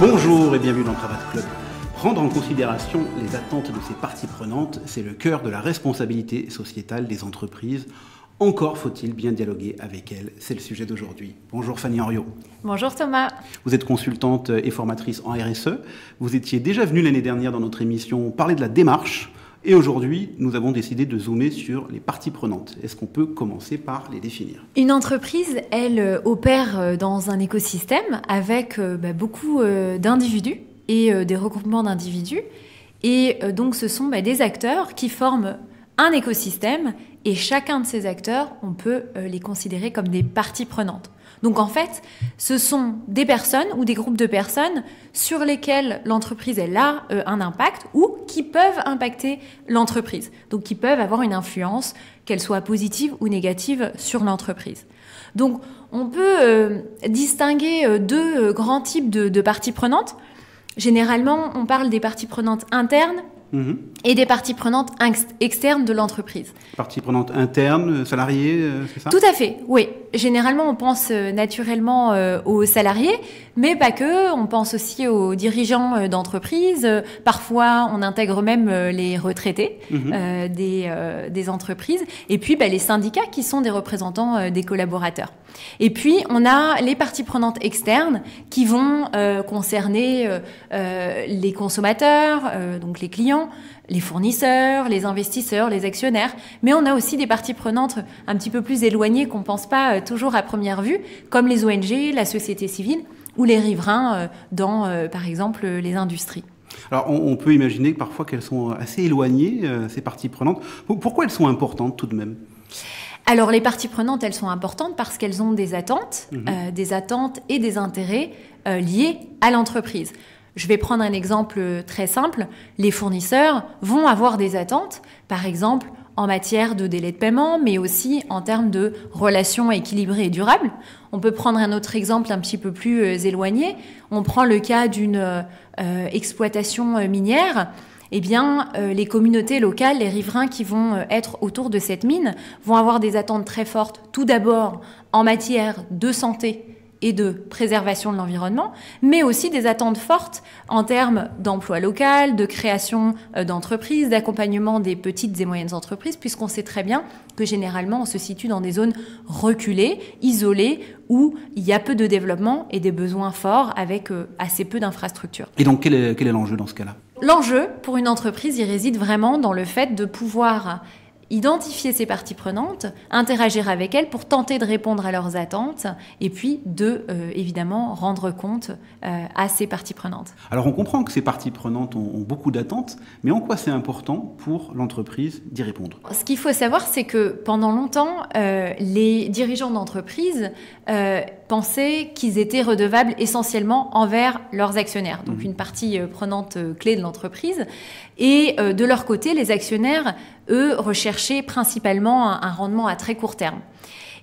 Bonjour et bienvenue dans Cravate Club. Prendre en considération les attentes de ses parties prenantes, c'est le cœur de la responsabilité sociétale des entreprises. Encore faut-il bien dialoguer avec elles, c'est le sujet d'aujourd'hui. Bonjour Fanny Henriot. Bonjour Thomas. Vous êtes consultante et formatrice en RSE. Vous étiez déjà venue l'année dernière dans notre émission parler de la démarche. Et aujourd'hui, nous avons décidé de zoomer sur les parties prenantes. Est-ce qu'on peut commencer par les définir? Une entreprise, elle euh, opère euh, dans un écosystème avec euh, bah, beaucoup d'individus et des regroupements d'individus. Et donc ce sont bah, des acteurs qui forment un écosystème et chacun de ces acteurs, on peut les considérer comme des parties prenantes. Donc en fait, ce sont des personnes ou des groupes de personnes sur lesquelles l'entreprise elle a euh, un impact ou qui peuvent impacter l'entreprise. Donc qui peuvent avoir une influence, qu'elle soit positive ou négative sur l'entreprise. Donc on peut euh, distinguer euh, deux grands types de parties prenantes. Généralement, on parle des parties prenantes internes Mhm. et des parties prenantes ex- externes de l'entreprise. Parties prenantes internes, salariés, euh, c'est ça? Tout à fait, oui. Généralement, on pense euh, naturellement euh, aux salariés, mais pas que. On pense aussi aux dirigeants euh, d'entreprise. Euh, Parfois, on intègre même euh, les retraités Mhm. euh, des, euh, des entreprises. Et puis, bah, les syndicats qui sont des représentants euh, des collaborateurs. Et puis, on a les parties prenantes externes qui vont euh, concerner euh, euh, les consommateurs, donc les clients, les fournisseurs, les investisseurs, les actionnaires. Mais on a aussi des parties prenantes un petit peu plus éloignées qu'on ne pense pas toujours à première vue, comme les ONG, la société civile ou les riverains dans, par exemple, les industries. Alors, on, peut imaginer parfois qu'elles sont assez éloignées, ces parties prenantes. Pour- Pourquoi elles sont importantes tout de même? Alors les parties prenantes, elles sont importantes parce qu'elles ont des attentes, Mhm. euh, des attentes et des intérêts euh, liés à l'entreprise. Je vais prendre un exemple euh, très simple. Les fournisseurs vont avoir des attentes, par exemple en matière de délai de paiement, mais aussi en termes de relations équilibrées et durables. On peut prendre un autre exemple un petit peu plus euh, éloigné. On prend le cas d'une euh, euh, exploitation minière eh bien, euh, les communautés locales, les riverains qui vont euh, être autour de cette mine, vont avoir des attentes très fortes, tout d'abord en matière de santé et de préservation de l'environnement, mais aussi des attentes fortes en termes d'emploi local, de création euh, d'entreprises, d'accompagnement des petites et moyennes entreprises, puisqu'on sait très bien que généralement on se situe dans des zones reculées, isolées, où il y a peu de développement et des besoins forts avec assez peu d'infrastructures. Et donc, quel est l'enjeu dans ce cas-là? L'enjeu pour une entreprise, il réside vraiment dans le fait de pouvoir identifier ses parties prenantes, interagir avec elles pour tenter de répondre à leurs attentes et puis de, euh, évidemment, rendre compte euh, à ces parties prenantes. Alors, on comprend que ces parties prenantes ont, ont beaucoup d'attentes, mais en quoi c'est important pour l'entreprise d'y répondre? Ce qu'il faut savoir, c'est que pendant longtemps, euh, les dirigeants d'entreprise pensaient qu'ils étaient redevables essentiellement envers leurs actionnaires, donc une partie euh, prenante euh, clé de l'entreprise. Et euh, de leur côté, les actionnaires, eux, recherchaient principalement un, un rendement à très court terme.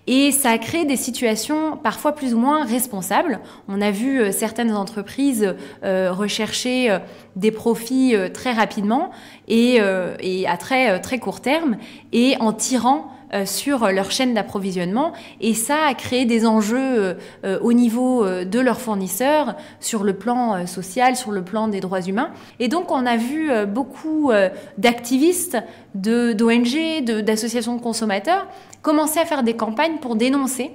Et ça a créé des situations parfois plus ou moins responsables. On a vu certaines entreprises rechercher des profits très rapidement et, à très, très court terme et en tirant sur leur chaîne d'approvisionnement et ça a créé des enjeux euh, euh, au niveau euh, de leurs fournisseurs sur le plan euh, social, sur le plan des droits humains. Et donc on a vu euh, beaucoup euh, d'activistes, de- d'ONG, de- d'associations de consommateurs commencer à faire des campagnes pour dénoncer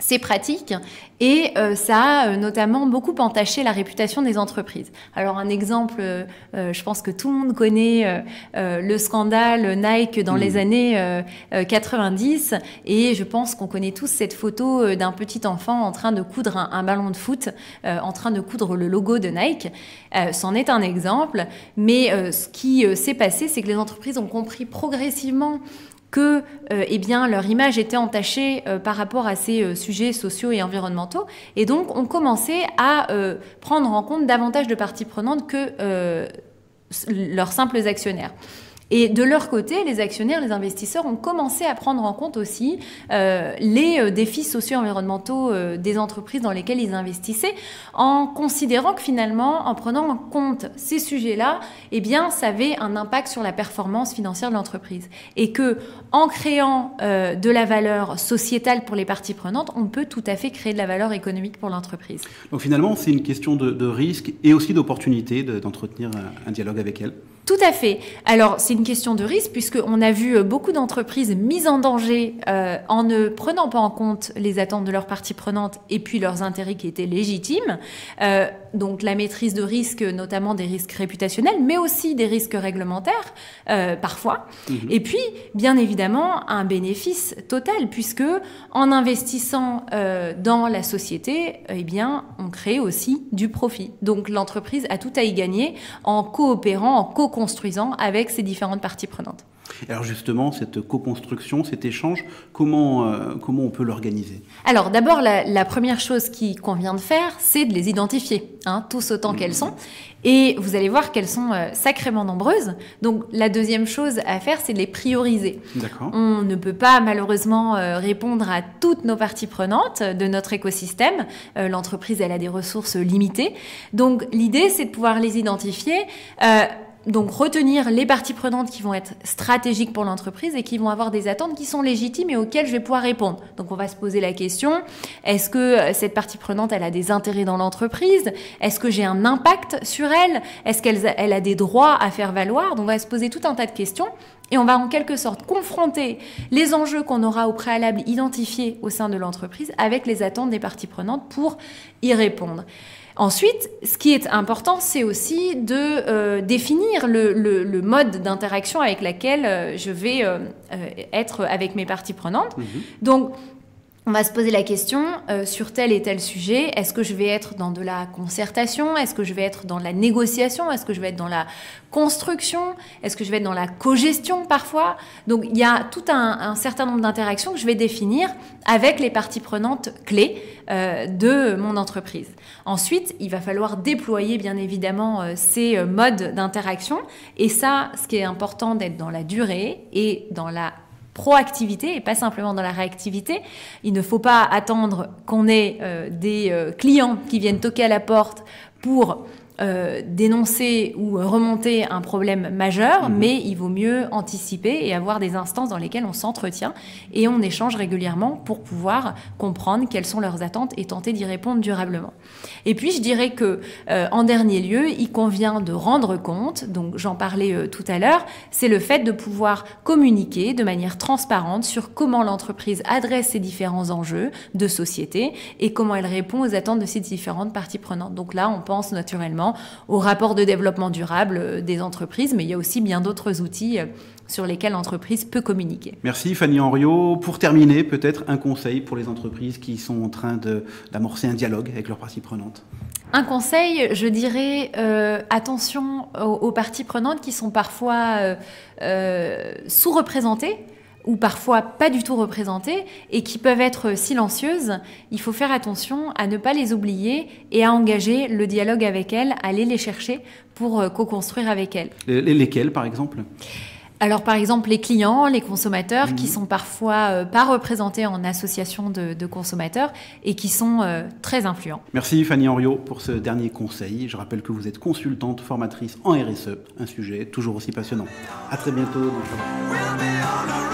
ces pratiques et euh, ça a euh, notamment beaucoup entaché la réputation des entreprises. Alors un exemple, euh, je pense que tout le monde connaît le scandale Nike dans les années euh, euh, 90 et je pense qu'on connaît tous cette photo d'un petit enfant en train de coudre un, un ballon de foot, en train de coudre le logo de Nike. C'en est un exemple, mais ce qui s'est passé, c'est que les entreprises ont compris progressivement que euh, eh bien, leur image était entachée euh, par rapport à ces euh, sujets sociaux et environnementaux, et donc ont commencé à prendre en compte davantage de parties prenantes que leurs simples actionnaires. Et de leur côté, les actionnaires, les investisseurs ont commencé à prendre en compte aussi euh, les euh, défis socio-environnementaux euh, des entreprises dans lesquelles ils investissaient, en considérant que finalement, en prenant en compte ces sujets-là, eh bien, ça avait un impact sur la performance financière de l'entreprise. Et que, en créant de la valeur sociétale pour les parties prenantes, on peut tout à fait créer de la valeur économique pour l'entreprise. Donc finalement, c'est une question de, de risque et aussi d'opportunité de- d'entretenir un, un dialogue avec elle. Tout à fait. Alors, c'est une question de risque puisqu'on a vu euh, beaucoup d'entreprises mises en danger euh, en ne prenant pas en compte les attentes de leurs parties prenantes et puis leurs intérêts qui étaient légitimes. Euh, donc, la maîtrise de risques, notamment des risques réputationnels, mais aussi des risques réglementaires, euh, parfois. Et puis, bien évidemment, un bénéfice total puisque en investissant euh, dans la société, eh bien, on crée aussi du profit. Donc, l'entreprise a tout à y gagner en coopérant, en co-construisant avec ses différentes parties prenantes. Alors justement, cette co-construction, cet échange, comment, euh, comment on peut l'organiser? Alors d'abord, la, la première chose qu'il convient de faire, c'est de les identifier, hein, tous autant qu'elles sont. Et vous allez voir qu'elles sont euh, sacrément nombreuses. Donc la deuxième chose à faire, c'est de les prioriser. On ne peut pas malheureusement euh, répondre à toutes nos parties prenantes de notre écosystème. L'entreprise, elle a des ressources limitées. Donc l'idée, c'est de pouvoir les identifier. Donc retenir les parties prenantes qui vont être stratégiques pour l'entreprise et qui vont avoir des attentes qui sont légitimes et auxquelles je vais pouvoir répondre. Donc on va se poser la question, est-ce que euh, cette partie prenante, elle a des intérêts dans l'entreprise? Est-ce que j'ai un impact sur elle? Est-ce qu'elle elle a des droits à faire valoir? Donc on va se poser tout un tas de questions et on va en quelque sorte confronter les enjeux qu'on aura au préalable identifiés au sein de l'entreprise avec les attentes des parties prenantes pour y répondre. Ensuite, ce qui est important, c'est aussi de euh, définir le, le- le mode d'interaction avec laquelle euh, je vais euh, être avec mes parties prenantes. Donc, on va se poser la question euh, sur tel et tel sujet. Est-ce que je vais être dans de la concertation? Est-ce que je vais être dans la négociation? Est-ce que je vais être dans la construction? Est-ce que je vais être dans la cogestion parfois? Donc il y a tout un, certain nombre d'interactions que je vais définir avec les parties prenantes clés euh, de mon entreprise. Ensuite, il va falloir déployer bien évidemment euh, ces modes d'interaction. Et ça, ce qui est important d'être dans la durée et dans la proactivité et pas simplement dans la réactivité. Il ne faut pas attendre qu'on ait euh, des euh, clients qui viennent toquer à la porte pour euh, dénoncer ou remonter un problème majeur, mais il vaut mieux anticiper et avoir des instances dans lesquelles on s'entretient et on échange régulièrement pour pouvoir comprendre quelles sont leurs attentes et tenter d'y répondre durablement. Et puis je dirais que euh, en dernier lieu, il convient de rendre compte, donc j'en parlais euh, tout à l'heure, c'est le fait de pouvoir communiquer de manière transparente sur comment l'entreprise adresse ses différents enjeux de société et comment elle répond aux attentes de ces différentes parties prenantes. Donc là, on pense naturellement au rapport de développement durable euh, des entreprises, mais il y a aussi bien d'autres outils euh, sur lesquels l'entreprise peut communiquer. Merci Fanny Henriot. Pour terminer, peut-être un conseil pour les entreprises qui sont en train d'amorcer un dialogue avec leurs parties prenantes. Un conseil, je dirais, euh, attention aux, aux parties prenantes qui sont parfois euh, euh, sous-représentées ou parfois pas du tout représentées et qui peuvent être silencieuses. Il faut faire attention à ne pas les oublier et à engager le dialogue avec elles, à aller les chercher pour euh, co-construire avec elles. Les- les- lesquelles, par exemple? Alors par exemple les clients, les consommateurs qui sont parfois euh, pas représentés en association de, de consommateurs et qui sont euh, très influents. Merci Fanny Henriot pour ce dernier conseil. Je rappelle que vous êtes consultante, formatrice en RSE, un sujet toujours aussi passionnant. À très bientôt dans